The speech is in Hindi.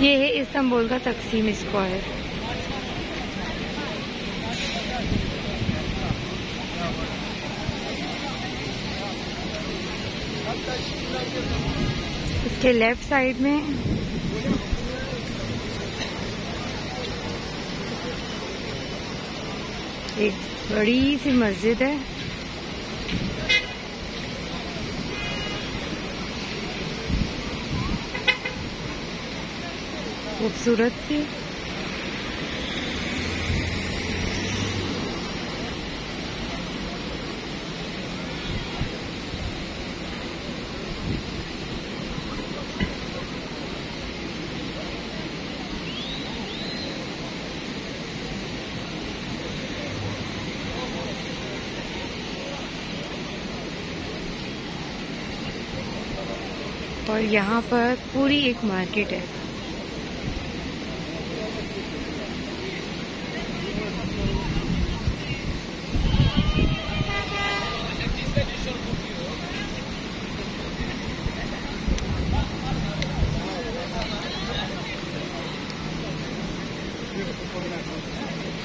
ये है इस्तांबुल का तकसीम स्क्वायर इसके लेफ़्ट साइड में। एक बड़ी सी मस्जिद है। खूबसूरत सी। और यहाँ पर पूरी एक मार्केट है। Gracias.